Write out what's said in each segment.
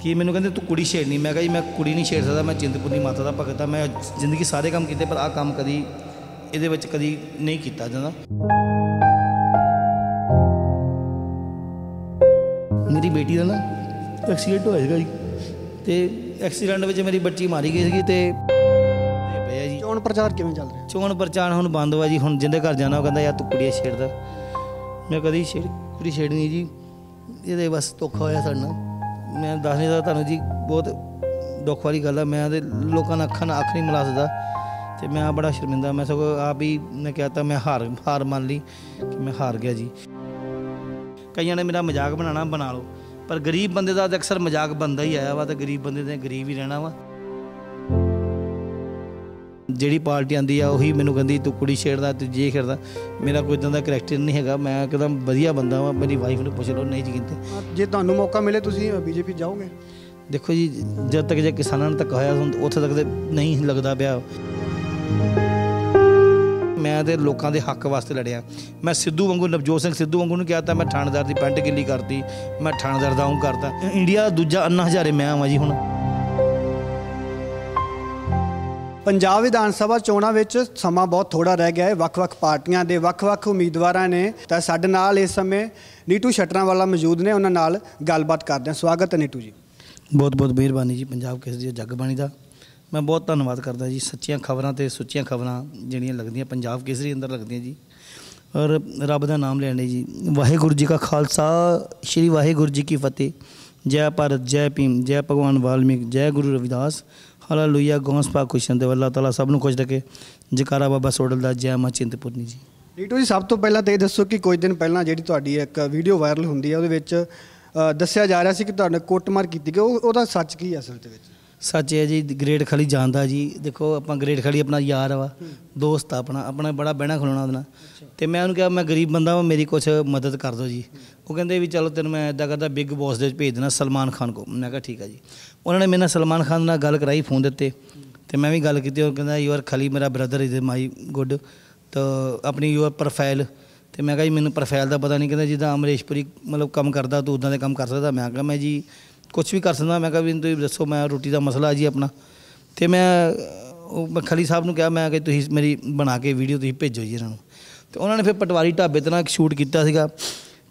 ਕਿ ਮੈਨੂੰ ਕਹਿੰਦੇ ਤੂੰ ਕੁੜੀ ਛੇੜਨੀ। ਮੈਂ ਕਿਹਾ ਜੀ ਮੈਂ ਕੁੜੀ ਨਹੀਂ ਛੇੜ ਸਕਦਾ ਮੈਂ ਚਿੰਤਪੁਰਨੀ ਮਾਤਾ ਦਾ ਭਗਤ ਆ ਮੈਂ ਜ਼ਿੰਦਗੀ ਸਾਰੇ ਕੰਮ ਕੀਤੇ ਪਰ ਆਹ ਕੰਮ ਕਦੀ ਇਹਦੇ ਵਿੱਚ ਕਦੀ ਨਹੀਂ ਕੀਤਾ ਜਾਂਦਾ। ਮੇਰੀ ਬੇਟੀ ਦਾ ਨਾ ਐਕਸੀਡੈਂਟ ਹੋਇਆ ਸੀਗਾ ਜੀ। ਤੇ ਐਕਸੀਡੈਂਟ ਵਿੱਚ ਮੇਰੀ ਬੱਚੀ ਮਾਰੀ ਗਈ ਸੀਗੀ ਤੇ ਪਿਆ ਜੀ। ਚੋਣ ਪ੍ਰਚਾਰ ਕਿਵੇਂ ਚੱਲ ਰਿਹਾ? ਚੋਣ ਪ੍ਰਚਾਰ ਹੁਣ ਬੰਦ ਵਾ ਜੀ। ਹੁਣ ਜਿੰਦੇ ਘਰ ਜਾਣਾ ਉਹ ਕਹਿੰਦਾ ਯਾਰ ਤੂੰ ਕੁੜੀ ਛੇੜਦਾ। ਮੈਂ ਕਦੀ ਛੇੜ ਕੁੜੀ ਛੇੜਨੀ ਜੀ। ਇਹਦੇ ਬਸ ਧੋਖਾ ਹੋਇਆ ਸਾਡੇ ਨਾਲ। ਮੈਂ ਦੱਸ ਨਹੀਂ ਸਕਦਾ ਤੁਹਾਨੂੰ ਜੀ, ਬਹੁਤ ਦੁੱਖ ਵਾਲੀ ਗੱਲ ਆ। ਮੈਂ ਤੇ ਲੋਕਾਂ ਨਾਲ ਅੱਖਾਂ ਨਾਲ ਅੱਖ ਨਹੀਂ ਮਿਲਾ ਸਕਦਾ। ਤੇ ਮੈਂ ਬੜਾ ਸ਼ਰਮਿੰਦਾ। ਮੈਂ ਸਗੋਂ ਆਪ ਹੀ ਮੈਂ ਕਹਤਾ ਮੈਂ ਹਾਰ ਹਾਰ ਮੰਨ ਲਈ ਕਿ ਮੈਂ ਹਾਰ ਗਿਆ ਜੀ। ਕਈਆਂ ਨੇ ਮੇਰਾ ਮਜ਼ਾਕ ਬਣਾਉਣਾ ਬਣਾ ਲਓ। ਪਰ ਗਰੀਬ ਬੰਦੇ ਦਾ ਤਾਂ ਅਕਸਰ ਮਜ਼ਾਕ ਬੰਦਾ ਹੀ ਆਇਆ ਵਾ ਤੇ ਗਰੀਬ ਬੰਦੇ ਨੇ ਗਰੀਬ ਹੀ ਰਹਿਣਾ ਵਾ। ਜਿਹੜੀ ਪਾਰਟੀ ਆਂਦੀ ਆ ਉਹੀ ਮੈਨੂੰ ਕਹਿੰਦੀ ਤੂੰ ਕੁੜੀ ਛੇੜਦਾ ਤੂੰ ਜੇ ਖੇਡਦਾ। ਮੇਰਾ ਕੋਈ ਇਦਾਂ ਦਾ ਕਰੈਕਟਰ ਨਹੀਂ ਹੈਗਾ। ਮੈਂ ਇੱਕਦਮ ਵਧੀਆ ਬੰਦਾ ਵਾਂ। ਮੇਰੀ ਵਾਈਫ ਨੂੰ ਪੁੱਛ ਲਓ ਨਹੀਂ ਜੀ ਕਹਿੰਦੇ ਜੇ ਤੁਹਾਨੂੰ ਮੌਕਾ ਮਿਲੇ ਤੁਸੀਂ ਬੀਜੇਪੀ ਜਾਓਗੇ? ਦੇਖੋ ਜੀ ਜਦ ਤੱਕ ਜੇ ਕਿਸਾਨਾਂ ਨੂੰ ਧੱਕਾ ਹੋਇਆ ਉੱਥੇ ਤੱਕ ਤੇ ਨਹੀਂ ਲੱਗਦਾ ਪਿਆ। ਮੈਂ ਤੇ ਲੋਕਾਂ ਦੇ ਹੱਕ ਵਾਸਤੇ ਲੜਿਆ। ਮੈਂ ਸਿੱਧੂ ਵਾਂਗੂ ਨਵਜੋਤ ਸਿੰਘ ਸਿੱਧੂ ਵਾਂਗੂ ਨੂੰ ਕਿਹਾ ਤਾਂ ਮੈਂ ਥਾਣੇਦਾਰ ਦੀ ਪੈਂਟ ਗਿੱਲੀ ਕਰਤੀ ਮੈਂ ਥਾਣੇਦਾਰ ਦਾ ਉਹ ਕਰਤਾ। ਇੰਡੀਆ ਦਾ ਦੂਜਾ ਅੰਨਾ ਹਜ਼ਾਰੇ ਮੈਂ ਆਵਾਂ ਜੀ ਹੁਣ। ਪੰਜਾਬ ਵਿਧਾਨ ਸਭਾ ਚੋਣਾਂ ਵਿੱਚ ਸਮਾਂ ਬਹੁਤ ਥੋੜਾ ਰਹਿ ਗਿਆ ਹੈ। ਵੱਖ-ਵੱਖ ਪਾਰਟੀਆਂ ਦੇ ਵੱਖ-ਵੱਖ ਉਮੀਦਵਾਰਾਂ ਨੇ ਤਾਂ ਸਾਡੇ ਨਾਲ ਇਸ ਸਮੇਂ ਨੀਟੂ ਸ਼ਟਰਾਂਵਾਲਾ ਮੌਜੂਦ ਨੇ। ਉਹਨਾਂ ਨਾਲ ਗੱਲਬਾਤ ਕਰਦੇ ਹਾਂ। ਸਵਾਗਤ ਹੈ ਨੀਟੂ ਜੀ। ਬਹੁਤ ਬਹੁਤ ਮਿਹਰਬਾਨੀ ਜੀ ਪੰਜਾਬ ਕਿਸ ਦੀ ਜਗਬਾਣੀ ਦਾ। ਮੈਂ ਬਹੁਤ ਧੰਨਵਾਦ ਕਰਦਾ ਜੀ। ਸੱਚੀਆਂ ਖਬਰਾਂ ਤੇ ਸੁੱਚੀਆਂ ਖਬਰਾਂ ਜਿਹੜੀਆਂ ਲੱਗਦੀਆਂ ਪੰਜਾਬ ਕੇਸਰੀ ਅੰਦਰ ਲੱਗਦੀਆਂ ਜੀ। ਔਰ ਰੱਬ ਦਾ ਨਾਮ ਲੈਣੇ ਜੀ। ਵਾਹਿਗੁਰੂ ਜੀ ਕਾ ਖਾਲਸਾ। ਸ੍ਰੀ ਵਾਹਿਗੁਰੂ ਜੀ ਕੀ ਫਤਿਹ। ਜੈ ਭਾਰਤ, ਜੈ ਭੀਮ, ਜੈ ਭਗਵਾਨ ਵਾਲਮੀਕ, ਜੈ ਗੁਰੂ ਰਵਿਦਾਸ। ਹਾਲੇਲੂਇਆ ਗੌਂਸ ਪਾ ਖੁਸ਼ਨ ਦੇ ਅੱਲਾਹ ਤਾਲਾ ਸਭ ਨੂੰ ਖੁਸ਼ ਰੱਖੇ। ਜਕਾਰਾ ਬਾਬਾ ਸੋਡਲ ਦਾ ਜੈ ਮਾ ਚਿੰਤਪੁਰਨੀ ਜੀ। ਨੀਟੂ ਜੀ, ਸਭ ਤੋਂ ਪਹਿਲਾਂ ਤਾਂ ਇਹ ਦੱਸੋ ਕਿ ਕੁਝ ਦਿਨ ਪਹਿਲਾਂ ਜਿਹੜੀ ਤੁਹਾਡੀ ਇੱਕ ਵੀਡੀਓ ਵਾਇਰਲ ਹੁੰਦੀ ਹੈ, ਉਹਦੇ ਵਿੱਚ ਦੱਸਿਆ ਜਾ ਰਿਹਾ ਸੀ ਕਿ ਤੁਹਾਡੇ ਕੁੱਟਮਾਰ ਕੀਤੀ ਗਈ। ਉਹ ਉਹਦਾ ਸੱਚ ਕੀ ਹੈ ਅਸਲ ਦੇ ਵਿੱਚ? ਸੱਚ ਹੈ ਜੀ ਗ੍ਰੇਡ ਖਲੀ ਜਾਣਦਾ ਜੀ। ਦੇਖੋ, ਆਪਾਂ ਗ੍ਰੇਟ ਖਲੀ ਆਪਣਾ ਯਾਰ ਵਾ, ਦੋਸਤ ਆ ਆਪਣਾ ਆਪਣਾ ਬੜਾ ਬਹਿਣਾ ਖਲੋਣਾ ਉਹਦੇ ਨਾਲ। ਤੇ ਮੈਂ ਉਹਨੂੰ ਕਿਹਾ, ਮੈਂ ਗਰੀਬ ਬੰਦਾ ਵਾਂ, ਮੇਰੀ ਕੁਝ ਮਦਦ ਕਰ ਦਿਓ ਜੀ। ਉਹ ਕਹਿੰਦੇ ਵੀ ਚਲੋ ਤੈਨੂੰ ਮੈਂ ਇਦਾਂ ਕਰਦਾ, ਬਿਗ ਬੌਸ ਦੇ ਵਿੱਚ ਭੇਜ ਦੇਣਾ ਸਲਮਾਨ ਖਾਨ ਕੋ। ਮੈਂ ਕਿਹਾ, ਠੀਕ ਆ ਜੀ। ਉਹਨਾਂ ਨੇ ਮੇਰੇ ਨਾਲ ਸਲਮਾਨ ਖਾਨ ਨਾਲ ਗੱਲ ਕਰਾਈ, ਫੋਨ ਦੇ ਉੱਤੇ। ਤੇ ਮੈਂ ਵੀ ਗੱਲ ਕੀਤੀ, ਉਹ ਕਹਿੰਦਾ ਯੂ ਆਰ ਖਲੀ, ਮੇਰਾ ਬ੍ਰਦਰ ਇਜ਼ ਮਾਈ ਗੁੱਡ ਤਾਂ ਆਪਣੀ ਯੂ ਆਰ ਪ੍ਰੋਫਾਈਲ ਤੇ ਮੈਂ ਕਿਹਾ ਜੀ, ਮੈਨੂੰ ਪ੍ਰੋਫਾਈਲ ਦਾ ਪਤਾ ਨਹੀਂ, ਕਹਿੰਦਾ ਜਿੱਦਾਂ ਅਮਰੇਸ਼ਪੁਰੀ ਮਤਲਬ ਕੰਮ ਕਰਦਾ, ਤੂੰ ਉਦਾਂ ਦੇ ਕੰਮ ਕਰ ਸਕਦਾ। ਮੈਂ ਕਿਹਾ, ਮੈਂ ਜੀ ਕੁਝ ਵੀ ਕਰ ਸਕਦਾ, ਮੈਂ ਕਿਹਾ ਵੀ ਤੁਸੀਂ ਦੱਸੋ, ਮੈਂ ਰੋਟੀ ਦਾ ਮਸਲਾ ਜੀ ਆਪਣਾ। ਤੇ ਮੈਂ, ਉਹ ਮੈਂ ਖਲੀ ਸਾਹਿਬ ਨੂੰ ਕਿਹਾ, ਮੈਂ ਕਿ ਤੁਸੀਂ ਮੇਰੀ ਬਣਾ ਕੇ ਵੀਡੀਓ ਤੁਸੀਂ ਭੇਜੋ ਜੀ ਇਹਨਾਂ ਨੂੰ। ਤੇ ਉਹਨਾਂ ਨੇ ਫਿਰ ਪਟਵਾਰੀ ਢਾਬੇ ਤੇ ਨਾਲ ਇੱਕ ਸ਼ੂਟ ਕੀਤਾ ਸੀਗਾ,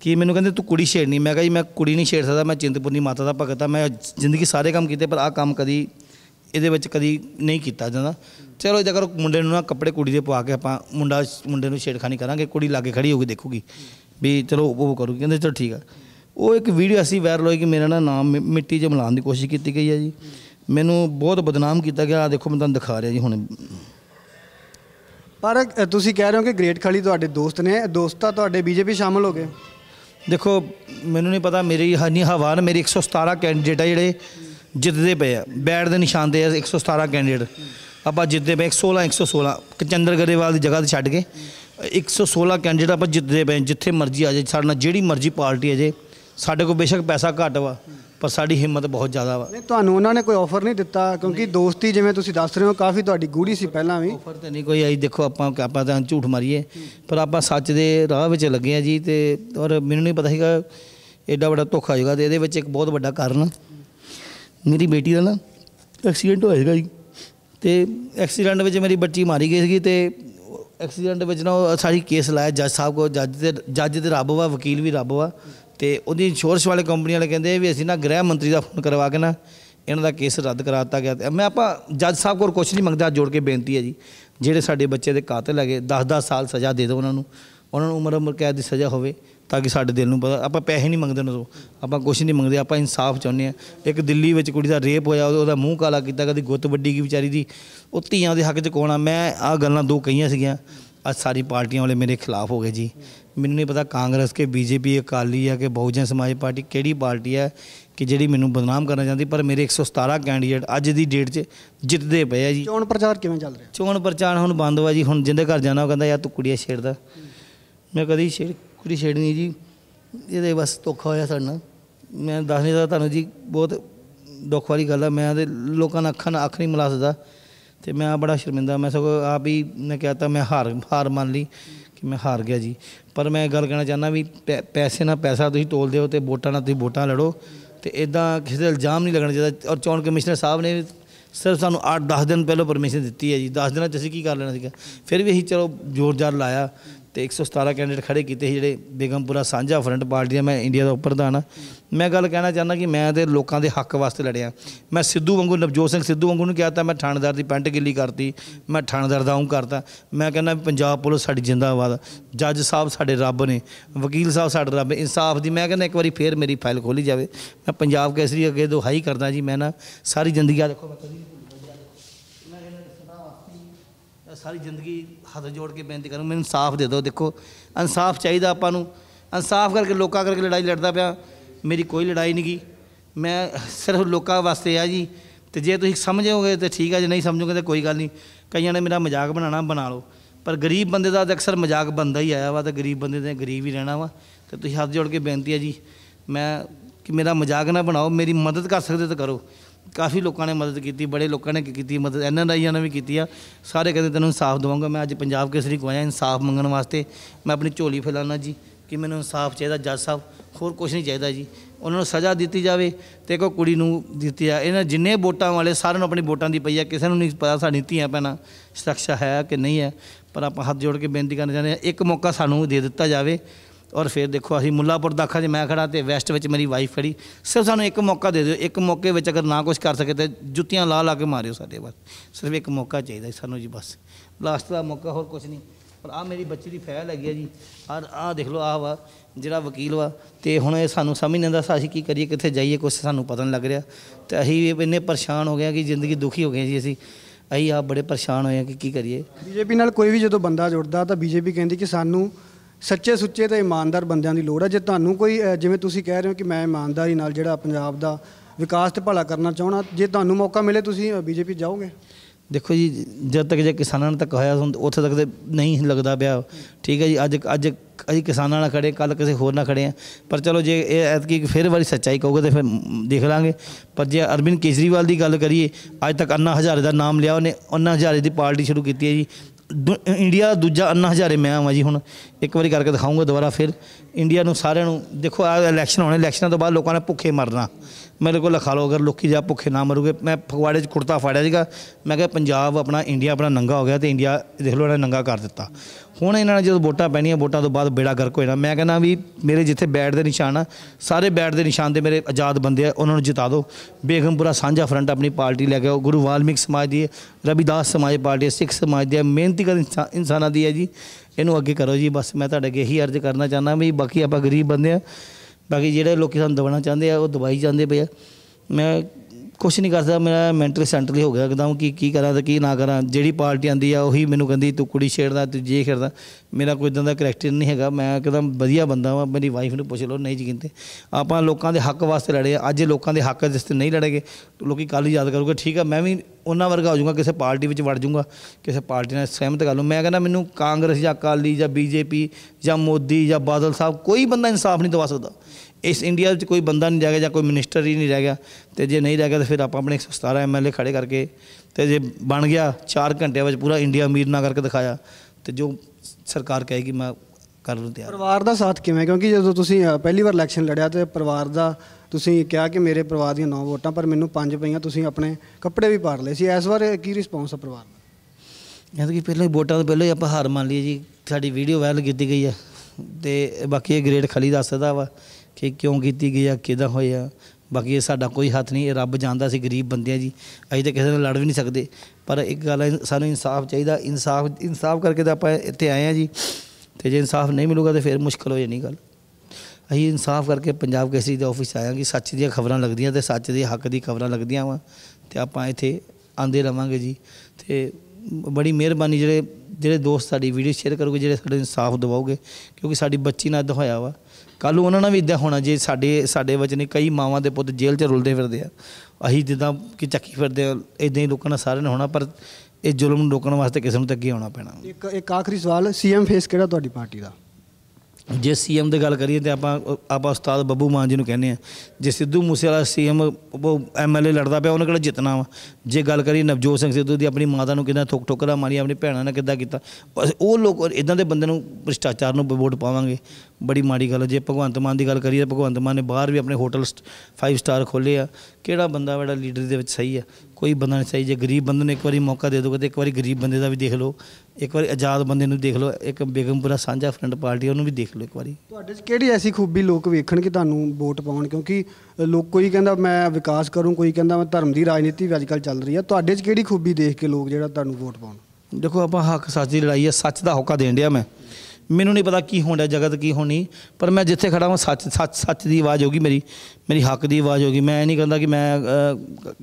ਕਿ ਮੈਨੂੰ ਕਹਿੰਦੇ ਤੂੰ ਕੁੜੀ ਛੇੜਨੀ। ਮੈਂ ਕਿਹਾ ਜੀ, ਮੈਂ ਕੁੜੀ ਨਹੀਂ ਛੇੜ ਸਕਦਾ, ਮੈਂ ਚਿੰਤਪੁਰਨੀ ਮਾਤਾ ਦਾ ਭਗਤ ਆ ਮੈਂ ਜ਼ਿੰਦਗੀ ਸਾਰੇ ਕੰਮ ਕੀਤੇ, ਪਰ ਆਹ ਕੰਮ ਕਦੀ ਇਹਦੇ ਵਿੱਚ ਕਦੀ ਨਹੀਂ ਕੀਤਾ ਜਾਂਦਾ ਚਲੋ ਜੇਕਰ ਮੁੰਡੇ ਨੂੰ ਨਾ ਕੱਪੜੇ ਕੁੜੀ ਦੇ ਪਵਾ ਕੇ ਆਪਾਂ ਮੁੰਡਾ, ਮੁੰਡੇ ਨੂੰ ਛੇੜਖਾਨੀ ਕਰਾਂਗੇ, ਕੁੜੀ ਲਾਗੇ ਖੜੀ ਹੋਊਗੀ, ਦੇਖੂਗੀ। ਵੀ ਚਲੋ, ਉਹ ਕਰੂਗੀ, ਕਹਿੰਦੇ ਚਲੋ ਠੀਕ ਆ। ਉਹ ਇੱਕ ਵੀਡੀਓ ਅਸੀਂ ਵਾਇਰਲ ਹੋਈ ਕਿ ਮੇਰਾ ਨਾ ਨਾਮ ਮਿੱਟੀ 'ਚ ਮਿਲਾਉਣ ਦੀ ਕੋਸ਼ਿਸ਼ ਕੀਤੀ ਗਈ ਹੈ ਜੀ। ਮੈਨੂੰ ਬਹੁਤ ਬਦਨਾਮ ਕੀਤਾ ਗਿਆ। ਆ ਦੇਖੋ ਮੈਂ ਤੁਹਾਨੂੰ ਦਿਖਾ ਰਿਹਾ ਜੀ ਹੁਣ। ਪਰ ਤੁਸੀਂ ਕਹਿ ਰਹੇ ਹੋ ਕਿ ਗ੍ਰੇਟ ਖਲੀ ਤੁਹਾਡੇ ਦੋਸਤ ਨੇ। ਦੋਸਤਾਂ ਤੁਹਾਡੇ ਬੀਜੇਪੀ ਸ਼ਾਮਲ ਹੋ ਗਏ। ਦੇਖੋ ਮੈਨੂੰ ਨਹੀਂ ਪਤਾ। ਮੇਰੀ ਹਾਨੀ ਹਵਾ ਨਾ ਮੇਰੀ 117 ਕੈਂਡੀਡੇਟ ਆ ਜਿਹੜੇ ਜਿੱਤਦੇ ਪਏ ਆ। ਬੈਟ ਦੇ ਨਿਸ਼ਾਨ ਤੇ ਆ 117 ਕੈਂਡੀਡੇਟ ਆਪਾਂ ਜਿੱਤਦੇ ਪਏ 116 116 ਕਚੰਦਰ ਗਰੇਵਾਲ ਦੀ ਜਗ੍ਹਾ ਤੇ ਛੱਡ ਕੇ 116 ਕੈਂਡੀਡੇਟ ਆਪਾਂ ਜਿੱਤਦੇ ਪਏ। ਜਿੱਥੇ ਮਰਜ਼ੀ ਆ ਜਾਏ। ਸਾਡੇ ਨਾਲ ਜਿਹੜੀ ਮਰਜ਼ੀ ਪਾਰਟੀ ਆ ਜੇ ਸਾਡੇ ਕੋਲ ਬੇਸ਼ੱਕ ਪੈਸਾ ਘੱਟ ਵਾ ਪਰ ਸਾਡੀ ਹਿੰਮਤ ਬਹੁਤ ਜ਼ਿਆਦਾ ਵਾ। ਨਹੀਂ ਤੁਹਾਨੂੰ ਉਹਨਾਂ ਨੇ ਕੋਈ ਆਫਰ ਨਹੀਂ ਦਿੱਤਾ ਕਿਉਂਕਿ ਦੋਸਤੀ ਜਿਵੇਂ ਤੁਸੀਂ ਦੱਸ ਰਹੇ ਹੋ ਕਾਫੀ ਤੁਹਾਡੀ ਗੂੜੀ ਸੀ ਪਹਿਲਾਂ ਵੀ। ਆਫਰ ਤੇ ਨਹੀਂ ਕੋਈ ਆਈ ਦੇਖੋ ਆਪਾਂ ਆਪਾਂ ਤਾਂ ਝੂਠ ਮਾਰੀਏ ਪਰ ਆਪਾਂ ਸੱਚ ਦੇ ਰਾਹ ਵਿੱਚ ਲੱਗੇ ਆ ਜੀ ਤੇ ਔਰ ਮੈਨੂੰ ਨਹੀਂ ਪਤਾ ਸੀਗਾ ਐਡਾ ਵੱਡਾ ਧੋਖਾ ਹੋਏਗਾ ਤੇ ਇਹਦੇ ਵਿੱਚ ਇੱਕ ਬਹੁਤ ਵੱਡਾ ਕਾਰਨ। ਮੇਰੀ ਬੇਟੀ ਦਾ ਨਾ ਐਕਸੀਡੈਂਟ ਹੋਇਆ ਸੀਗਾ ਜੀ ਤੇ ਐਕਸੀਡੈਂਟ ਵਿੱਚ ਮੇਰੀ ਬੱਚੀ ਮਾਰੀ ਗਈ ਸੀਗੀ ਤੇ ਐਕਸੀਡੈਂਟ ਵਿੱਚ ਨਾ ਉਹ ਸਾਰੀ ਕੇਸ ਲਾਇਆ ਜੱਜ ਸਾਹਿਬ ਕੋ ਜੱਜ ਤੇ ਜੱਜ ਤੇ ਰੱਬ ਵਾ ਵਕੀਲ ਵੀ ਰੱਬ ਵਾ। ਤੇ ਉਹਦੀ ਇੰਸ਼ੋਰੈਂਸ ਵਾਲੇ ਕੰਪਨੀ ਵਾਲੇ ਕਹਿੰਦੇ ਵੀ ਅਸੀਂ ਨਾ ਗ੍ਰਹਿ ਮੰਤਰੀ ਦਾ ਫੋਨ ਕਰਵਾ ਕੇ ਨਾ ਇਹਨਾਂ ਦਾ ਕੇਸ ਰੱਦ ਕਰਾ ਦਿੱਤਾ ਗਿਆ ਤੇ ਮੈਂ ਆਪਾਂ ਜੱਜ ਸਾਹਿਬ ਕੋਲ ਕੁਝ ਨਹੀਂ ਮੰਗਦਾ ਹੱਥ ਜੋੜ ਕੇ ਬੇਨਤੀ ਹੈ ਜੀ, ਜਿਹੜੇ ਸਾਡੇ ਬੱਚੇ ਦੇ ਕਾਤਲ ਹੈਗੇ 10-10 ਸਾਲ ਸਜ਼ਾ ਦੇ ਦਿਓ ਉਹਨਾਂ ਨੂੰ ਉਹਨਾਂ ਨੂੰ ਉਮਰ ਉਮਰ ਕੈਦ ਦੀ ਸਜ਼ਾ ਹੋਵੇ ਤਾਂ ਕਿ ਸਾਡੇ ਦਿਲ ਨੂੰ ਪਤਾ, ਆਪਾਂ ਪੈਸੇ ਨਹੀਂ ਮੰਗਦੇ ਉਹਨਾਂ ਤੋਂ, ਆਪਾਂ ਕੁਝ ਨਹੀਂ ਮੰਗਦੇ, ਆਪਾਂ ਇਨਸਾਫ ਚਾਹੁੰਦੇ ਆ ਇੱਕ ਦਿੱਲੀ ਵਿੱਚ ਕੁੜੀ ਦਾ ਰੇਪ ਹੋਇਆ, ਉਹਦਾ ਮੂੰਹ ਕਾਲਾ ਕੀਤਾ, ਕਦੀ ਗੁੱਤ ਵੱਡੀ ਗਈ ਵਿਚਾਰੀ ਦੀ, ਉਹ ਧੀਆਂ ਦੇ ਹੱਕ 'ਚ ਕੌਣ ਆ? ਮੈਂ ਆਹ ਗੱਲਾਂ ਦੋ ਕਹੀਆਂ ਸੀਗੀਆਂ ਅੱਜ ਸਾਰੀ ਪਾਰਟੀਆਂ ਵਾਲੇ ਮੇਰੇ ਖਿਲਾਫ ਹੋ ਗਏ ਜੀ। ਮੈਨੂੰ ਨਹੀਂ ਪਤਾ ਕਾਂਗਰਸ ਕੇ ਬੀਜੇਪੀ ਅਕਾਲੀ ਆ ਕਿ ਬਹੁਜਨ ਸਮਾਜ ਪਾਰਟੀ ਕਿਹੜੀ ਪਾਰਟੀ ਹੈ ਕਿ ਜਿਹੜੀ ਮੈਨੂੰ ਬਦਨਾਮ ਕਰਨਾ ਚਾਹੁੰਦੀ ਪਰ ਮੇਰੇ 117 ਕੈਂਡੀਡੇਟ ਅੱਜ ਦੀ ਡੇਟ 'ਚ ਜਿੱਤਦੇ ਪਏ ਆ ਜੀ। ਚੋਣ ਪ੍ਰਚਾਰ ਕਿਵੇਂ ਚੱਲ ਰਿਹਾ? ਚੋਣ ਪ੍ਰਚਾਰ ਹੁਣ ਬੰਦ ਵਾ ਜੀ। ਹੁਣ ਜਿੰਦੇ ਘਰ ਜਾਣਾ ਉਹ ਕਹਿੰਦਾ ਯਾਰ ਤੂੰ ਕੁੜੀਆਂ ਛੇੜਦਾ। ਮੈਂ ਕਦੀ ਛੇੜ ਕੁੜੀ ਛੇੜਨੀ ਜੀ। ਇਹਦੇ ਬਸ ਧੋਖਾ ਹੋਇਆ ਸਾਡੇ ਨਾਲ। ਮੈਂ ਦੱਸ ਨਹੀਂ ਸਕਦਾ ਤੁਹਾਨੂੰ ਜੀ ਬਹੁਤ ਦੁੱਖ ਵਾਲੀ ਗੱਲ ਆ। ਮੈਂ ਤੇ ਲੋਕਾਂ ਨਾਲ ਅੱਖਾਂ ਨਾਲ ਅੱਖ ਨਹੀਂ ਮਿਲਾ ਸਕਦਾ। ਤੇ ਮੈਂ ਬੜਾ ਸ਼ਰਮਿੰਦਾ, ਮੈਂ ਸਗੋਂ ਆਪ ਹੀ ਮੈਂ ਕਹਤਾ ਮੈਂ ਹਾਰ ਹਾਰ ਮੰਨ ਲਈ ਕਿ ਮੈਂ ਹਾਰ ਗਿਆ ਜੀ। ਪਰ ਮੈਂ ਇਹ ਗੱਲ ਕਹਿਣਾ ਚਾਹੁੰਦਾ ਵੀ ਪੈ- ਪੈਸੇ ਨਾਲ ਪੈਸਾ ਤੁਸੀਂ ਤੋਲਦੇ ਹੋ ਤੇ ਵੋਟਾਂ ਨਾਲ ਤੁਸੀਂ ਵੋਟਾਂ ਲੜੋ ਤੇ ਇਦਾਂ ਕਿਸੇ ਦਾ ਇਲਜ਼ਾਮ ਨਹੀਂ ਲੱਗਣਾ ਚਾਹੀਦਾ ਔਰ ਚੋਣ ਕਮਿਸ਼ਨਰ ਸਾਹਿਬ ਨੇ ਸਿਰਫ ਸਾਨੂੰ 8-10 ਦਿਨ ਪਹਿਲਾਂ ਪਰਮਿਸ਼ਨ ਦਿੱਤੀ ਹੈ ਜੀ। 10 ਦਿਨਾਂ 'ਚ ਅਸੀਂ ਕੀ ਕਰ ਲੈਣਾ ਸੀਗਾ? ਫਿਰ ਵੀ ਅਸੀਂ ਚਲੋ ਜ਼ੋਰ ਜ਼ਾਰ ਲਾਇਆ। ਤੇ 117 ਕੈਂਡੀਡੇਟ ਖੜੇ ਕੀਤੇ ਸੀ ਜਿਹੜੇ ਬੇਗਮਪੁਰਾ ਸਾਂਝਾ ਫਰੰਟ ਪਾਰਟੀ ਦਾ ਮੈਂ ਇੰਡੀਆ ਦਾ ਪ੍ਰਧਾਨ ਆ। ਮੈਂ ਗੱਲ ਕਹਿਣਾ ਚਾਹੁੰਦਾ ਕਿ ਮੈਂ ਤੇ ਲੋਕਾਂ ਦੇ ਹੱਕ ਵਾਸਤੇ ਲੜਿਆ। ਮੈਂ ਸਿੱਧੂ ਵਾਂਗੂ, ਨਵਜੋਤ ਸਿੰਘ ਸਿੱਧੂ ਵਾਂਗੂ ਨੂੰ ਕਿਹਾ ਤਾਂ ਮੈਂ ਥਾਣੇਦਾਰ ਦੀ ਪੈਂਟ ਗਿੱਲੀ ਕਰਤੀ, ਮੈਂ ਥਾਣੇਦਾਰ ਦਾ ਉਹ ਕਰਤਾ। ਮੈਂ ਕਹਿੰਦਾ ਵੀ ਪੰਜਾਬ ਪੁਲਿਸ ਸਾਡੀ ਜਿੰਦਾਬਾਦ ਜੱਜ ਸਾਹਿਬ ਸਾਡੇ ਰੱਬ ਨੇ, ਵਕੀਲ ਸਾਹਿਬ ਸਾਡੇ ਰੱਬ ਇਨਸਾਫ ਦੀ, ਮੈਂ ਕਹਿੰਦਾ ਇੱਕ ਵਾਰੀ ਫੇਰ ਮੇਰੀ ਫਾਈਲ ਖੋਲੀ ਜਾਵੇ। ਮੈਂ ਪੰਜਾਬ ਕੇਸਰੀ ਅੱਗੇ ਦੁਹਾਈ ਕਰਦਾ ਜੀ, ਮੈਂ ਨਾ ਸਾਰੀ ਜ਼ਿੰਦਗੀ ਆ ਦੇਖੋ ਮੈਂ ਕਦੀ ਨਹੀਂ ਭੁੱਲਦਾ ਜੀ। ਮੈਂ ਕਹਿੰਦਾ ਸਦਾ ਵਾਸਤੇ ਸਾਰੀ ਜ਼ਿੰਦਗੀ ਹੱਥ ਜੋੜ ਕੇ ਬੇਨਤੀ ਕਰੂੰ, ਮੈਨੂੰ ਇਨਸਾਫ ਦੇ ਦਿਓ। ਦੇਖੋ, ਇਨਸਾਫ ਚਾਹੀਦਾ ਆਪਾਂ ਨੂੰ। ਇਨਸਾਫ ਕਰਕੇ ਲੋਕਾਂ ਕਰਕੇ ਲੜਾਈ ਲੜਦਾ ਪਿਆ। ਮੇਰੀ ਕੋਈ ਲੜਾਈ ਨਹੀਂ ਗੀ ਮੈਂ ਸਿਰਫ ਲੋਕਾਂ ਵਾਸਤੇ ਆ ਜੀ। ਤੇ ਜੇ ਤੁਸੀਂ ਸਮਝੋਗੇ ਤੇ ਠੀਕ ਆ, ਜੇ ਨਹੀਂ ਸਮਝੋਗੇ ਤੇ ਕੋਈ ਗੱਲ ਨਹੀਂ ਕਈਆਂ ਨੇ ਮੇਰਾ ਮਜ਼ਾਕ ਬਣਾਉਣਾ ਬਣਾ ਲਓ। ਪਰ ਗਰੀਬ ਬੰਦੇ ਦਾ ਤਾਂ ਅਕਸਰ ਮਜ਼ਾਕ ਬੰਦਾ ਹੀ ਆਇਆ ਵਾ ਤੇ ਗਰੀਬ ਬੰਦੇ ਨੇ ਗਰੀਬ ਹੀ ਰਹਿਣਾ ਵਾ। ਤੇ ਤੁਸੀਂ ਹੱਥ ਜੋੜ ਕੇ ਬੇਨਤੀ ਹੈ ਜੀ, ਮੈਂ ਕਿ ਮੇਰਾ ਮਜ਼ਾਕ ਨਾ ਬਣਾਓ, ਮੇਰੀ ਮਦਦ ਕਰ ਸਕਦੇ ਤਾਂ ਕਰੋ। ਕਾਫੀ ਲੋਕਾਂ ਨੇ ਮਦਦ ਕੀਤੀ, ਬੜੇ ਲੋਕਾਂ ਨੇ ਕੀਤੀ ਮਦਦ, ਐਨ ਆਈਆਂ ਨੇ ਵੀ ਕੀਤੀ ਆ। ਸਾਰੇ ਕਹਿੰਦੇ ਤੈਨੂੰ ਇਨਸਾਫ ਦਵਾਂਗਾ, ਮੈਂ ਅੱਜ ਪੰਜਾਬ ਕੇਸਰੀ ਕੋਇਆ ਇਨਸਾਫ ਮੰਗਣ ਵਾਸਤੇ। ਮੈਂ ਆਪਣੀ ਝੋਲੀ ਫੈਲਾਉਣਾ ਜੀ, ਕਿ ਮੈਨੂੰ ਇਨਸਾਫ ਚਾਹੀਦਾ, ਜੱਜ ਸਾਹਿਬ, ਹੋਰ ਕੁਝ ਨਹੀਂ ਚਾਹੀਦਾ ਜੀ। ਉਹਨਾਂ ਨੂੰ ਸਜ਼ਾ ਦਿੱਤੀ ਜਾਵੇ ਤੇ ਕੋ ਕੁੜੀ ਨੂੰ ਦਿੱਤੀ ਆ ਇਹਨਾਂ ਜਿੰਨੇ ਵੋਟਾਂ ਵਾਲੇ ਸਾਰਿਆਂ ਨੂੰ ਆਪਣੀ ਵੋਟਾਂ ਦੀ ਪਈ ਆ, ਕਿਸੇ ਨੂੰ ਨਹੀਂ ਪਤਾ ਸਾਡੀ ਧੀਆਂ ਭੈਣਾਂ ਸੁਰੱਖਿਆ ਹੈ ਕਿ ਨਹੀਂ ਹੈ। ਪਰ ਆਪਾਂ ਹੱਥ ਜੋੜ ਕੇ ਬੇਨਤੀ ਕਰਨਾ ਚਾਹੁੰਦੇ ਹਾਂ, ਇੱਕ ਮੌਕਾ ਸਾਨੂੰ ਦੇ ਦਿੱਤਾ ਜਾਵੇ। ਔਰ ਫਿਰ ਦੇਖੋ ਅਸੀਂ ਮੁੱਲਾਪੁਰ ਦਾਖਾ 'ਚ ਮੈਂ ਖੜਾ ਤੇ ਵੈਸਟ ਵਿੱਚ ਮੇਰੀ ਵਾਈਫ ਖੜੀ। ਸਿਰਫ ਸਾਨੂੰ ਇੱਕ ਮੌਕਾ ਦੇ ਦਿਓ, ਇੱਕ ਮੌਕੇ ਵਿੱਚ ਅਗਰ ਨਾ ਕੁਝ ਕਰ ਸਕੇ ਤੇ ਜੁੱਤੀਆਂ ਲਾ ਲਾ ਕੇ ਮਾਰਿਓ ਸਾਡੇ ਬਸ ਸਿਰਫ ਇੱਕ ਮੌਕਾ ਚਾਹੀਦਾ ਸਾਨੂੰ ਜੀ ਬਸ। ਲਾਸਟ ਦਾ ਮੌਕਾ ਹੋਰ ਕੁਝ ਨਹੀਂ। ਪਰ ਆ ਮੇਰੀ ਬੱਚੀ ਦੀ ਫਾਈਲ ਹੈਗੀ ਆ ਜੀ। ਆ ਆ ਦੇਖ ਲਓ ਆ ਵਾ, ਜਿਹੜਾ ਵਕੀਲ ਵਾ। ਤੇ ਹੁਣ ਇਹ ਸਾਨੂੰ ਸਮਝ ਨਹੀਂ ਆਉਂਦਾ, ਅਸੀਂ ਕੀ ਕਰੀਏ, ਕਿੱਥੇ ਜਾਈਏ ਕੁਝ ਸਾਨੂੰ ਪਤਾ ਨਹੀਂ ਲੱਗ ਰਿਹਾ। ਤੇ ਅਸੀਂ ਇੰਨੇ ਪਰੇਸ਼ਾਨ ਹੋ ਗਏ ਹਾਂ ਕਿ ਜ਼ਿੰਦਗੀ ਦੁਖੀ ਹੋ ਗਏ ਜੀ ਅਸੀਂ। ਅਸੀਂ ਆ ਬੜੇ ਪਰੇਸ਼ਾਨ ਹੋਏ ਹਾਂ ਕਿ ਕੀ ਕਰੀਏ। ਬੀਜੇਪੀ ਨਾਲ ਕੋਈ ਵੀ ਜਦੋਂ ਬੰਦਾ ਜੁੜਦਾ ਤਾਂ ਬੀਜੇਪੀ ਕਹਿੰਦੀ ਕਿ ਸਾਨੂੰ ਸੱਚੇ ਸੁੱਚੇ ਤੇ ਇਮਾਨਦਾਰ ਬੰਦਿਆਂ ਦੀ ਲੋੜ ਹੈ ਜੇ ਤੁਹਾਨੂੰ ਕੋਈ ਜਿਵੇਂ ਤੁਸੀਂ ਕਹਿ ਰਹੇ ਹੋ ਕਿ ਮੈਂ ਇਮਾਨਦਾਰੀ ਨਾਲ ਜਿਹੜਾ ਪੰਜਾਬ ਦਾ ਵਿਕਾਸ ਤੇ ਭਲਾ ਕਰਨਾ ਚਾਹਣਾ ਜੇ ਤੁਹਾਨੂੰ ਮੌਕਾ ਮਿਲੇ ਤੁਸੀਂ ਬੀਜੇਪੀ ਜਾਓਗੇ? ਦੇਖੋ ਜੀ, ਜਦ ਤੱਕ ਜੇ ਕਿਸਾਨਾਂ ਨੂੰ ਤੱਕ ਹੋਇਆ ਉੱਥੇ ਤੱਕ ਤੇ ਨਹੀਂ ਲੱਗਦਾ ਪਿਆ। ਠੀਕ ਹੈ ਜੀ, ਅੱਜ ਅੱਜ ਅਸੀਂ ਕਿਸਾਨਾਂ ਨਾਲ ਖੜੇ ਕੱਲ ਕਿਸੇ ਹੋਰ ਨਾਲ ਖੜੇ ਆ ਪਰ ਚਲੋ ਜੇ ਇਹ ਐਤਕੀ ਫਿਰ ਵਾਰੀ ਸੱਚਾਈ ਕਹੋਗੇ ਤੇ ਫਿਰ ਦੇਖ ਲਾਂਗੇ। ਪਰ ਜੇ ਅਰਵਿੰਦ ਕੇਜਰੀਵਾਲ ਦੀ ਗੱਲ ਕਰੀਏ, ਅੱਜ ਤੱਕ ਅੰਨਾ ਹਜ਼ਾਰੇ ਦਾ ਨਾਮ ਲਿਆ, ਉਹਨੇ, ਅੰਨਾ ਹਜ਼ਾਰੇ ਦੀ ਪਾਰਟੀ ਸ਼ੁਰੂ ਕੀਤੀ ਹੈ ਜੀ। ਇੰਡੀਆ ਦਾ ਦੂਜਾ ਅੰਨਾ ਹਜ਼ਾਰੇ ਮੈਂ ਆਵਾਂ ਜੀ ਹੁਣ। ਇੱਕ ਵਾਰੀ ਕਰਕੇ ਦਿਖਾਊਂਗਾ ਦੁਬਾਰਾ ਫਿਰ। ਇੰਡੀਆ ਨੂੰ ਸਾਰਿਆਂ ਨੂੰ ਦੇਖੋ ਆ ਇਲੈਕਸ਼ਨ ਹੋਣੇ ਇਲੈਕਸ਼ਨਾਂ ਤੋਂ ਬਾਅਦ ਲੋਕਾਂ ਨੇ ਭੁੱਖੇ ਮਰਨਾ। ਮੇਰੇ ਕੋਲ ਲਿਖਾ ਲਓ ਅਗਰ ਲੋਕੀ ਜਾ ਭੁੱਖੇ ਨਾ ਮਰੂਗੇ। ਮੈਂ ਫਗਵਾੜੇ 'ਚ ਕੁੜਤਾ ਫਾੜਿਆ ਸੀਗਾ। ਮੈਂ ਕਿਹਾ ਪੰਜਾਬ ਆਪਣਾ ਇੰਡੀਆ ਆਪਣਾ ਨੰਗਾ ਹੋ ਗਿਆ ਤੇ ਇੰਡੀਆ ਦੇਖ ਲਓ ਇਹਨਾਂ ਨੇ ਨੰਗਾ ਕਰ ਦਿੱਤਾ। ਹੁਣ ਇਹਨਾਂ ਨੇ ਜਦੋਂ ਵੋਟਾਂ ਪੈਣੀਆਂ ਵੋਟਾਂ ਤੋਂ ਬਾਅਦ ਬੇੜਾ ਗਰਕ ਹੋ ਜਾਣਾ ਮੈਂ ਕਹਿੰਦਾ ਵੀ ਮੇਰੇ ਜਿੱਥੇ ਬੈਟ ਦੇ ਨਿਸ਼ਾਨ ਆ ਸਾਰੇ ਬੈਟ ਦੇ ਨਿਸ਼ਾਨ ਤੇ ਮੇਰੇ ਆਜ਼ਾਦ ਬੰਦੇ ਆ ਉਹਨਾਂ ਨੂੰ ਜਿਤਾ ਦਿਓ। ਬੇਗਮਪੁਰਾ ਸਾਂਝਾ ਫਰੰਟ ਆਪਣੀ ਪਾਰਟੀ ਲੈ ਕੇ ਆਓ। ਗੁਰੂ ਵਾਲਮੀਕ ਸਮਾਜ ਦੀ ਹੈ, ਰਵਿਦਾਸ ਸਮਾਜ ਪਾਰਟੀ ਹੈ, ਸਿੱਖ ਸਮਾਜ ਦੀ ਹੈ, ਮਿਹਨਤੀ ਕਰ ਇਨਸਾ- ਇਨਸਾਨਾਂ ਦੀ ਹੈ ਜੀ। ਇਹਨੂੰ ਅੱਗੇ ਕਰੋ ਜੀ। ਬਸ ਮੈਂ ਤੁਹਾਡੇ ਅੱਗੇ ਇਹੀ ਅਰਜ਼ ਕਰਨਾ ਚਾਹੁੰਦਾ ਵੀ ਬਾਕੀ ਆਪਾਂ ਗਰੀਬ ਬੰਦੇ ਆ ਬਾਕੀ ਜਿਹੜੇ ਲੋਕੀ ਸਾਨੂੰ ਦਬਾਉਣਾ ਚਾਹੁੰਦੇ ਆ ਉਹ ਦਵਾਈ ਜਾਂਦੇ ਪਏ ਆ। ਮੈਂ ਕੁਛ ਨਹੀਂ ਕਰ ਸਕਦਾ ਮੇਰਾ ਮੈਂਟਲ ਸੈਂਟਰਲੀ ਹੋ ਗਿਆ ਇੱਕਦਮ, ਕਿ ਕੀ ਕਰਾਂ ਤੇ ਕੀ ਨਾ ਕਰਾਂ। ਜਿਹੜੀ ਪਾਰਟੀ ਆਂਦੀ ਆ, ਉਹੀ ਮੈਨੂੰ ਕਹਿੰਦੀ, ਤੂੰ ਕੁੜੀ ਛੇੜਦਾ, ਤੂੰ ਜੇ ਖੇਡਦਾ। ਮੇਰਾ ਕੋਈ ਇਦਾਂ ਦਾ ਕਰੈਕਟਰ ਨਹੀਂ ਹੈਗਾ, ਮੈਂ ਇੱਕਦਮ ਵਧੀਆ ਬੰਦਾ ਵਾਂ, ਮੇਰੀ ਵਾਈਫ ਨੂੰ ਪੁੱਛ ਲਓ, ਨਹੀਂ ਯਕੀਨ ਤੇ ਆਪਾਂ ਲੋਕਾਂ ਦੇ ਹੱਕ ਵਾਸਤੇ ਲੜੇ ਅੱਜ ਲੋਕਾਂ ਦੇ ਹੱਕ ਜਿਸ ਤੇ ਨਹੀਂ ਲੜੇਗੇ, ਤਾਂ ਲੋਕੀ ਕੱਲ ਯਾਦ ਕਰੂਗੇ, ਠੀਕ ਆ, ਮੈਂ ਵੀ ਉਹਨਾਂ ਵਰਗਾ ਹੋ ਜਾਊਗਾ, ਕਿਸੇ ਪਾਰਟੀ ਵਿੱਚ ਵੜ ਜਾਊਗਾ, ਕਿਸੇ ਪਾਰਟੀ ਨਾਲ ਸਹਿਮਤ ਕਰ ਲਊ। ਮੈਂ ਕਹਿੰਦਾ, ਮੈਨੂੰ ਕਾਂਗਰਸ ਜਾਂ ਅਕਾਲੀ ਜਾਂ ਬੀਜੇਪੀ ਜਾਂ ਮੋਦੀ ਜਾਂ ਬਾਦਲ ਸਾਹਿਬ, ਕੋਈ ਬੰਦਾ ਇਨਸਾਫ ਨਹੀਂ ਦਵਾ ਸਕਦਾ। ਇਸ ਇੰਡੀਆ ਵਿੱਚ ਕੋਈ ਬੰਦਾ ਨਹੀਂ ਰਹਿ ਗਿਆ ਜਾਂ ਕੋਈ ਮਿਨਿਸਟਰ ਹੀ ਨਹੀਂ ਰਹਿ ਗਿਆ ਤੇ ਜੇ ਨਹੀਂ ਰਹਿ ਗਿਆ ਤਾਂ ਫਿਰ ਆਪਾਂ ਆਪਣੇ 117 ਐਮਐਲਏ ਖੜੇ ਕਰਕੇ ਤੇ ਜੇ ਬਣ ਗਿਆ 4 ਘੰਟਿਆਂ ਵਿੱਚ ਪੂਰਾ ਇੰਡੀਆ ਅਮੀਰ ਨਾ ਕਰਕੇ ਦਿਖਾਇਆ ਤੇ ਜੋ ਸਰਕਾਰ ਕਹੇਗੀ ਮੈਂ ਕਰ ਲੂ ਤਿਆਰ ਪਰਿਵਾਰ ਦਾ ਸਾਥ ਕਿਵੇਂ? ਕਿਉਂਕਿ ਜਦੋਂ ਤੁਸੀਂ ਪਹਿਲੀ ਵਾਰ ਇਲੈਕਸ਼ਨ ਲੜਿਆ ਤੇ ਪਰਿਵਾਰ ਦਾ ਤੁਸੀਂ ਕਿਹਾ ਕਿ ਮੇਰੇ ਪਰਿਵਾਰ ਦੀਆਂ 9 ਵੋਟਾਂ ਪਰ ਮੈਨੂੰ 5 ਪਈਆਂ ਤੁਸੀਂ ਆਪਣੇ ਕੱਪੜੇ ਵੀ ਪਾੜ ਲਏ ਸੀ। ਇਸ ਵਾਰ ਕੀ ਰਿਸਪੌਂਸ ਆ ਪਰਿਵਾਰ ਦਾ? ਯਾਦ ਕਿ ਪਹਿਲਾਂ ਹੀ ਵੋਟਾਂ ਤੋਂ ਪਹਿਲਾਂ ਹੀ ਆਪਾਂ ਹਾਰ ਮੰਨ ਲਈ ਜੀ। ਸਾਡੀ ਵੀਡੀਓ ਵਾਇਰਲ ਕੀਤੀ ਗਈ ਆ ਤੇ ਬਾਕੀ ਇਹ ਗ੍ਰੇਡ ਖਲੀ ਦੱਸਦਾ ਵਾ। ਕਿ ਕਿਉਂ ਕੀਤੀ ਗਈ ਆ ਕਿਦਾਂ ਹੋਇਆ? ਬਾਕੀ ਇਹ ਸਾਡਾ ਕੋਈ ਹੱਥ ਨਹੀਂ ਇਹ ਰੱਬ ਜਾਣਦਾ ਸੀ ਗਰੀਬ ਬੰਦੇ ਆ ਜੀ। ਅਸੀਂ ਤਾਂ ਕਿਸੇ ਨਾਲ ਲੜ ਵੀ ਨਹੀਂ ਸਕਦੇ। ਪਰ ਇੱਕ ਗੱਲ ਹੈ, ਸਾਨੂੰ ਇਨਸਾਫ ਚਾਹੀਦਾ। ਇਨਸਾਫ ਇਨਸਾਫ ਕਰਕੇ ਤਾਂ ਆਪਾਂ ਇੱਥੇ ਆਏ ਆ ਜੀ। ਤੇ ਜੇ ਇਨਸਾਫ ਨਹੀਂ ਮਿਲੂਗਾ ਤਾਂ ਫਿਰ ਮੁਸ਼ਕਲ ਹੋ ਜਾਣੀ ਗੱਲ। ਅਸੀਂ ਇਨਸਾਫ ਕਰਕੇ ਪੰਜਾਬ ਕੇਸਰੀ ਦੇ ਆਫਿਸ ਆਇਆ ਕਿ ਸੱਚ ਦੀਆਂ ਖਬਰਾਂ ਲੱਗਦੀਆਂ ਤੇ ਸੱਚ ਦੇ ਹੱਕ ਦੀ ਖਬਰਾਂ ਲੱਗਦੀਆਂ ਵਾ। ਤੇ ਆਪਾਂ ਇੱਥੇ ਆਂਦੇ ਰਵਾਂਗੇ ਜੀ। ਤੇ ਬੜੀ ਮਿਹਰਬਾਨੀ ਜਿਹੜੇ ਜਿਹੜੇ ਦੋਸਤ ਸਾਡੀ ਵੀਡੀਓ ਸ਼ੇਅਰ ਕਰੋਗੇ ਜਿਹੜੇ ਸਾਡੇ ਇਨਸਾਫ ਦਿਵਾਓਗੇ ਕਿਉਂਕਿ ਸਾਡੀ ਬੱਚੀ ਨਾਲ ਇੱਦਾਂ ਹੋਇਆ ਵਾ। ਕੱਲ ਨੂੰ ਉਹਨਾਂ ਨਾਲ ਵੀ ਇਦਾਂ ਹੋਣਾ ਜੇ ਸਾਡੇ ਸਾਡੇ ਵਿੱਚ ਨੇ ਕਈ ਮਾਵਾਂ ਦੇ ਪੁੱਤ ਜੇਲ੍ਹ 'ਚ ਰੁਲਦੇ ਫਿਰਦੇ ਆ। ਅਸੀਂ ਜਿੱਦਾਂ ਕਿ ਚੱਕੀ ਫਿਰਦੇ ਆ ਇਦਾਂ ਹੀ ਲੋਕਾਂ ਨਾਲ ਸਾਰਿਆਂ ਨੇ ਹੋਣਾ ਪਰ ਇਹ ਜ਼ੁਲਮ ਨੂੰ ਰੋਕਣ ਵਾਸਤੇ ਕਿਸੇ ਨੂੰ ਤਾਂ ਅੱਗੇ ਆਉਣਾ ਪੈਣਾ। ਇੱਕ ਇੱਕ ਆਖਰੀ ਸਵਾਲ ਸੀਐਮ ਫੇਸ ਕਿਹੜਾ ਤੁਹਾਡੀ ਪਾਰਟੀ ਦਾ? ਜੇ ਸੀਐਮ ਦੀ ਗੱਲ ਕਰੀਏ ਤੇ ਆਪਾਂ ਆਪਾਂ ਉਸਤਾਦ ਬੱਬੂ ਮਾਨ ਜੀ ਨੂੰ ਕਹਿੰਦੇ ਆ ਜੇ ਸਿੱਧੂ ਮੂਸੇਵਾਲਾ ਸੀਐਮ ਉਹ ਐਮਐਲਏ ਲੜਦਾ ਪਿਆ ਉਹਨੇ ਕਿਹੜਾ ਜਿੱਤਣਾ ਵਾ? ਜੇ ਗੱਲ ਕਰੀਏ ਨਵਜੋਤ ਸਿੰਘ ਸਿੱਧੂ ਦੀ ਆਪਣੀ ਮਾਤਾ ਨੂੰ ਕਿਦਾਂ ਠੋਕ ਠੋਕਰਾ ਮਾਰੀ ਆਪਣੀ ਭੈਣਾਂ ਨੇ ਕਿੱਦਾਂ ਕੀਤਾ ਉਹ- ਉਹ ਲੋਕ ਇਦਾਂ ਦੇ ਬੰਦੇ ਨੂੰ ਭ੍ਰਿਸ਼ਟਾਚਾਰ ਨੂੰ ਵੋਟ ਪਾਵਾਂਗੇ। ਬੜੀ ਮਾੜੀ ਗੱਲ ਜੇ ਭਗਵੰਤ ਮਾਨ ਦੀ ਗੱਲ ਕਰੀਏ ਤਾਂ ਭਗਵੰਤ ਮਾਨ ਨੇ ਬਾਹਰ ਵੀ ਆਪਣੇ ਹੋਟਲ 5 ਸਟਾਰ ਖੋਲੇ ਆ। ਕਿਹੜਾ ਬੰਦਾ ਜਿਹੜਾ ਲੀਡਰ ਦੇ ਵਿੱਚ ਸਹੀ ਆ? ਕੋਈ ਬੰਦਾ ਨਹੀਂ ਸਹੀ। ਜੇ ਗਰੀਬ ਬੰਦੇ ਨੂੰ ਇੱਕ ਵਾਰੀ ਮੌਕਾ ਦੇ ਦੋਗੇ ਤੇ ਇੱਕ ਵਾਰੀ ਗਰੀਬ ਬੰਦੇ ਦਾ ਵੀ ਦੇਖ ਲਓ। ਇੱਕ ਵਾਰੀ ਆਜ਼ਾਦ ਬੰਦੇ ਨੂੰ ਦੇਖ ਲਓ। ਇੱਕ ਬੇਗਮਪੁਰਾ ਸਾਂਝਾ ਫਰੰਟ ਪਾਰਟੀ ਉਹਨੂੰ ਵੀ ਦੇਖ ਲਓ ਇੱਕ ਵਾਰੀ। ਤੁਹਾਡੇ 'ਚ ਕਿਹੜੀ ਐਸੀ ਖੂਬੀ ਲੋਕ ਵੇਖਣ ਕਿ ਤੁਹਾਨੂੰ ਵੋਟ ਪਾਉਣ? ਕਿਉਂਕਿ ਲੋਕ ਕੋਈ ਕਹਿੰਦਾ ਮੈਂ ਵਿਕਾਸ ਕਰੂੰ ਕੋਈ ਕਹਿੰਦਾ ਮੈਂ ਧਰਮ ਦੀ ਰਾਜਨੀਤੀ ਵੀ ਅੱਜਕੱਲ ਚੱਲ ਰਹੀ ਹੈ ਤੁਹਾਡੇ 'ਚ ਕਿਹੜੀ ਖੂਬੀ ਦੇਖ ਕੇ ਲੋਕ ਜਿਹੜਾ ਤੁਹਾਨੂੰ ਵੋਟ ਪਾਉਣ? ਦੇਖੋ ਆਪਾਂ ਹੱਕ ਸੱਚ ਦੀ ਲੜਾਈ ਹੈ ਸੱਚ ਦਾ ਹੋਕਾ ਦੇਣ ਡਿਆ ਮੈਂ। ਮੈਨੂੰ ਨਹੀਂ ਪਤਾ ਕੀ ਹੋਣ ਡਿਆ ਜਗਤ ਕੀ ਹੋਣੀ, ਪਰ ਮੈਂ ਜਿੱਥੇ ਖੜਾ ਹਾਂ ਸੱਚ ਸੱਚ ਸੱਚ ਦੀ ਆਵਾਜ਼ ਹੋਗੀ ਮੇਰੀ ਮੇਰੀ ਹੱਕ ਦੀ ਆਵਾਜ਼ ਹੋਗੀ ਮੈਂ ਇਹ ਨਹੀਂ ਕਹਿੰਦਾ ਕਿ ਮੈਂ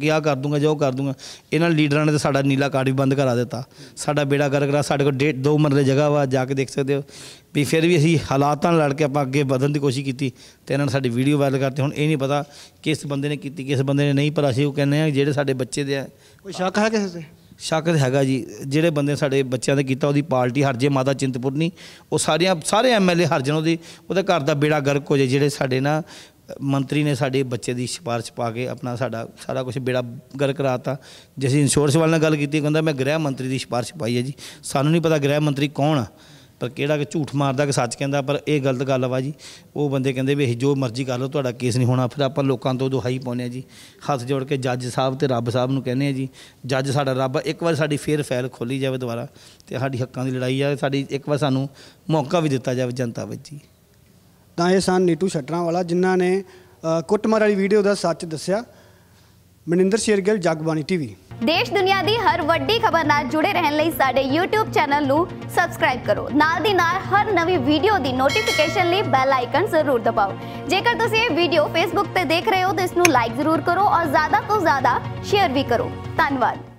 ਕਿਆ ਕਰ ਦੂੰਗਾ ਜੋ ਕਰ ਦੂੰਗਾ। ਇਹਨਾਂ ਲੀਡਰਾਂ ਨੇ ਤਾਂ ਸਾਡਾ ਨੀਲਾ ਕਾਰਡ ਵੀ ਬੰਦ ਕਰਾ ਦਿੱਤਾ। ਸਾਡਾ ਬੇੜਾ ਕਰ ਕਰਾ ਸਾਡੇ ਕੋਲ ਡੇਢ, ਦੋ ਮਰਲੇ ਜਗ੍ਹਾ ਵਾ, ਜਾ ਕੇ ਦੇਖ ਸਕਦੇ ਹੋ। ਵੀ ਫਿਰ ਵੀ ਅਸੀਂ ਹਾਲਾਤਾਂ ਨਾਲ ਲੜ ਕੇ ਆਪਾਂ ਅੱਗੇ ਵਧਣ ਦੀ ਕੋਸ਼ਿਸ਼ ਕੀਤੀ ਤੇ ਇਹਨਾਂ ਨੇ ਸਾਡੀ ਵੀਡੀਓ ਵਾਇਰਲ ਕਰਤੀ। ਹੁਣ ਇਹ ਨਹੀਂ ਪਤਾ ਕਿਸ ਬੰਦੇ ਨੇ ਕੀਤੀ, ਕਿਸ ਬੰਦੇ ਨੇ ਨਹੀਂ, ਪਰ ਅਸੀਂ ਉਹ ਕਹਿੰਦੇ ਆ ਜਿਹੜੇ ਸਾਡੇ ਬੱਚੇ ਦੇ ਆ। ਕੋਈ ਸ਼ੱਕ ਹੈ ਕਿਸੇ ਤੇ? ਸ਼ੱਕ ਹੈਗਾ ਜੀ, ਜਿਹੜੇ ਬੰਦੇ ਸਾਡੇ ਬੱਚਿਆਂ ਦੇ ਕੀਤਾ, ਉਹਦੀ ਪਾਰਟੀ ਹਰ ਜੇ ਮਾਤਾ ਚਿੰਤਪੁਰਨੀ, ਉਹ ਸਾਰੀਆਂ, ਸਾਰੇ ਐਮਐਲਏ ਹਰ ਜਨ ਉਹਦੀ ਉਹਦੇ ਘਰ ਦਾ ਬੇੜਾ ਗਰਕ ਹੋ ਜੇ ਜਿਹੜੇ ਸਾਡੇ ਨਾ ਮੰਤਰੀ ਨੇ ਸਾਡੇ ਬੱਚੇ ਦੀ ਸਿਫਾਰਿਸ਼ ਪਾ ਕੇ ਆਪਣਾ ਸਾਡਾ, ਸਾਰਾ ਕੁਝ ਬੇੜਾ ਗਰਕ ਕਰਾਤਾ। ਜੇ ਅਸੀਂ ਇੰਸ਼ੋਰੈਂਸ ਵਾਲੇ ਨਾਲ ਗੱਲ ਕੀਤੀ ਕਹਿੰਦਾ, ਮੈਂ ਗ੍ਰਹਿ ਮੰਤਰੀ ਦੀ ਸਿਫਾਰਿਸ਼ ਪਾਈ ਹੈ ਜੀ। ਸਾਨੂੰ ਨਹੀਂ ਪਤਾ ਗ੍ਰਹਿ ਮੰਤਰੀ ਕੌਣ ਆ। ਪਰ ਕਿਹੜਾ ਕਿ ਝੂਠ ਮਾਰਦਾ ਕਿ ਸੱਚ ਕਹਿੰਦਾ, ਪਰ ਇਹ ਗਲਤ ਗੱਲ ਵਾ ਜੀ। ਉਹ ਬੰਦੇ ਕਹਿੰਦੇ ਵੀ ਅਸੀਂ ਜੋ ਮਰਜ਼ੀ ਕਰ ਲਓ, ਤੁਹਾਡਾ ਕੇਸ ਨਹੀਂ ਹੋਣਾ। ਫਿਰ ਆਪਾਂ ਲੋਕਾਂ ਤੋਂ ਦੁਹਾਈ ਪਾਉਂਦੇ ਆ ਜੀ, ਹੱਥ ਜੋੜ ਕੇ ਜੱਜ ਸਾਹਿਬ ਤੇ ਰੱਬ ਸਾਹਿਬ ਨੂੰ ਕਹਿੰਦੇ ਆ ਜੀ, ਜੱਜ ਸਾਡਾ ਰੱਬ ਇੱਕ ਵਾਰ ਸਾਡੀ ਫੇਰ ਫੈਲ ਖੋਲੀ ਜਾਵੇ ਦੁਬਾਰਾ ਤੇ ਸਾਡੀ ਹੱਕਾਂ ਦੀ ਲੜਾਈ ਆ, ਸਾਡੀ ਇੱਕ ਵਾਰ ਸਾਨੂੰ ਮੌਕਾ ਵੀ ਦਿੱਤਾ ਜਾਵੇ ਜਨਤਾ ਵਿੱਚ ਜੀ। ਤਾਂ ਇਹ ਸਨ ਨੀਟੂ ਸ਼ਟਰਾਂ ਵਾਲਾ ਜਿਨ੍ਹਾਂ ਨੇ ਕੁੱਟਮਾਰ ਵਾਲੀ ਵੀਡੀਓ ਦਾ ਸੱਚ ਦੱਸਿਆ। ਮਨਿੰਦਰ ਸ਼ੇਰਗਿੱਲ, ਜਗਬਾਣੀ ਟੀਵੀ। ਦੇਸ਼ ਦੁਨੀਆ ਦੀ ਹਰ ਵੱਡੀ ਖਬਰ ਨਾਲ ਜੁੜੇ ਰਹਿਣ ਲਈ ਸਾਡੇ YouTube ਚੈਨਲ ਨੂੰ ਸਬਸਕ੍ਰਾਈਬ ਕਰੋ। ਨਾਲ ਦੀ ਨਾਲ ਹਰ ਨਵੀਂ ਵੀਡੀਓ ਦੀ ਨੋਟੀਫਿਕੇਸ਼ਨ ਲਈ ਬੈਲ ਆਈਕਨ ਜ਼ਰੂਰ ਦਬਾਓ। ਜੇਕਰ ਤੁਸੀਂ ਇਹ ਵੀਡੀਓ Facebook ਤੇ ਦੇਖ ਰਹੇ ਹੋ ਤਾਂ ਇਸ ਨੂੰ ਲਾਈਕ ਜ਼ਰੂਰ ਕਰੋ ਔਰ ਜ਼ਿਆਦਾ ਤੋਂ ਜ਼ਿਆਦਾ ਸ਼ੇਅਰ ਵੀ ਕਰੋ। ਧੰਨਵਾਦ।